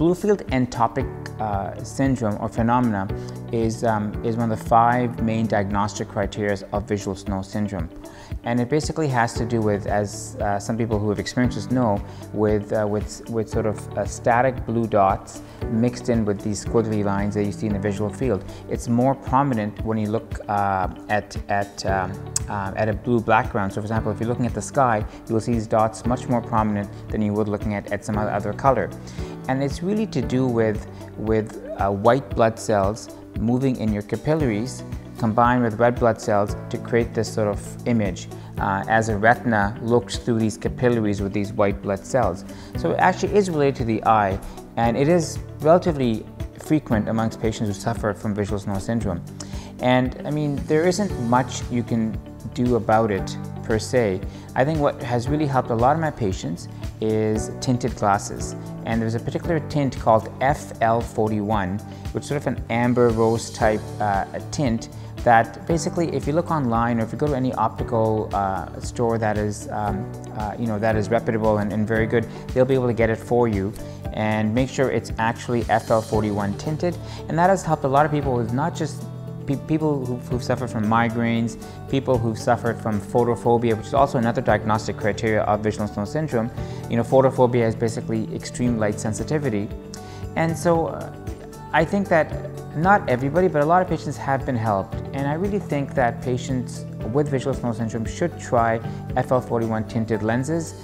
Bluefield entoptic uh, syndrome or phenomena is, um, is one of the five main diagnostic criteria of visual snow syndrome. And it basically has to do with, as uh, some people who have experienced this know, with, uh, with, with sort of uh, static blue dots mixed in with these squiggly lines that you see in the visual field. It's more prominent when you look uh, at, at, um, uh, at a blue background. So for example, if you're looking at the sky, you will see these dots much more prominent than you would looking at, at some other color. And it's really to do with, with uh, white blood cells moving in your capillaries combined with red blood cells to create this sort of image uh, as a retina looks through these capillaries with these white blood cells. So it actually is related to the eye and it is relatively frequent amongst patients who suffer from visual snow syndrome. And I mean, there isn't much you can do about it per se. I think what has really helped a lot of my patients is tinted glasses. And there's a particular tint called FL41, which is sort of an amber rose type uh, tint that basically if you look online or if you go to any optical uh, store that is um, uh, you know that is reputable and, and, very good they'll be able to get it for you. And make sure it's actually FL41 tinted. And that has helped a lot of people with not just people who've, suffered from migraines people who've suffered from photophobia which is also another diagnostic criteria of visual snow syndrome you know photophobia is basically extreme light sensitivity and so uh, I think that not everybody, but a lot of patients have been helped. And I really think that patients with visual snow syndrome should try FL41 tinted lenses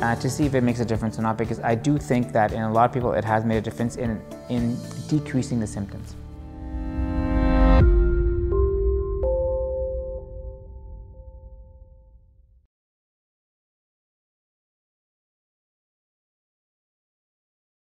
uh, to see if it makes a difference or not, because I do think that in a lot of people it has made a difference in, in decreasing the symptoms.